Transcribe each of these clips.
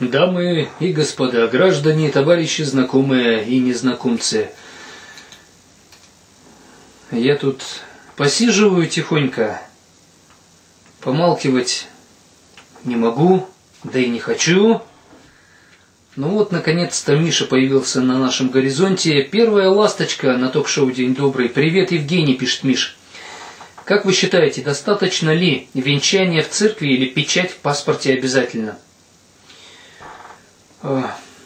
Дамы и господа, граждане, товарищи, знакомые и незнакомцы. Я тут посиживаю тихонько, помалкивать не могу, да и не хочу. Ну вот, наконец-то Миша появился на нашем горизонте. Первая ласточка на ток-шоу «День добрый». Привет, Евгений, пишет Миш. Как вы считаете, достаточно ли венчания в церкви или печать в паспорте обязательно? Э,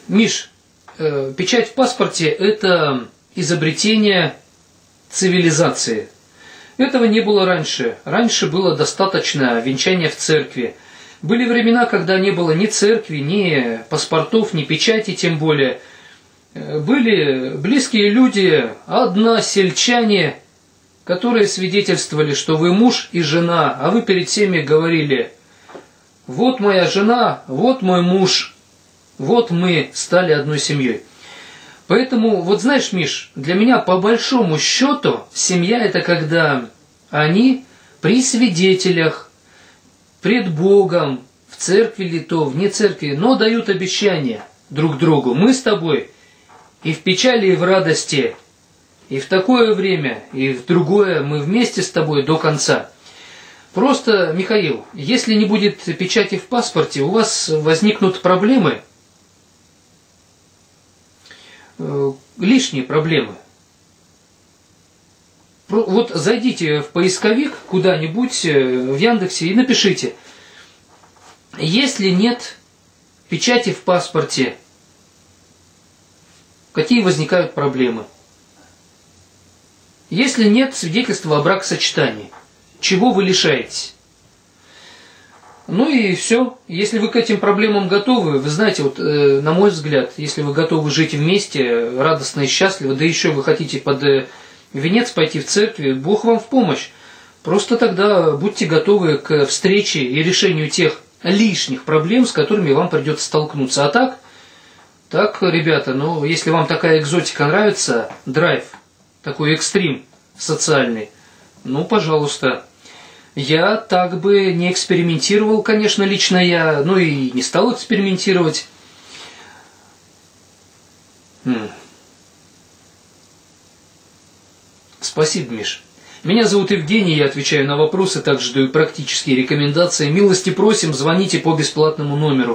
Миш, э, печать в паспорте – это изобретение цивилизации. Этого не было раньше. Раньше было достаточно венчания в церкви. Были времена, когда не было ни церкви, ни паспортов, ни печати, тем более. Э, были близкие люди, односельчане, которые свидетельствовали, что вы муж и жена, а вы перед всеми говорили, вот моя жена, вот мой муж – вот мы стали одной семьей. Поэтому, вот знаешь, Миш, для меня по большому счету семья это когда они при свидетелях, пред Богом, в церкви ли то, вне церкви, но дают обещания друг другу. Мы с тобой и в печали, и в радости, и в такое время, и в другое мы вместе с тобой до конца. Просто, Михаил, если не будет печати в паспорте, у вас возникнут проблемы – лишние проблемы. Вот зайдите в поисковик куда-нибудь э, в Яндексе и напишите, если нет печати в паспорте, какие возникают проблемы? Если нет свидетельства о бракосочетании, чего вы лишаетесь? Ну и все. Если вы к этим проблемам готовы, вы знаете, вот э, на мой взгляд, если вы готовы жить вместе, радостно и счастливо, да еще вы хотите под э, венец пойти в церкви, Бог вам в помощь. Просто тогда будьте готовы к встрече и решению тех лишних проблем, с которыми вам придется столкнуться. А так, так, ребята, ну, если вам такая экзотика нравится, драйв, такой экстрим социальный, ну, пожалуйста, я так бы не экспериментировал, конечно, лично я, ну и не стал экспериментировать. Хм. Спасибо, Миш. Меня зовут Евгений, я отвечаю на вопросы, также даю практические рекомендации. Милости просим, звоните по бесплатному номеру.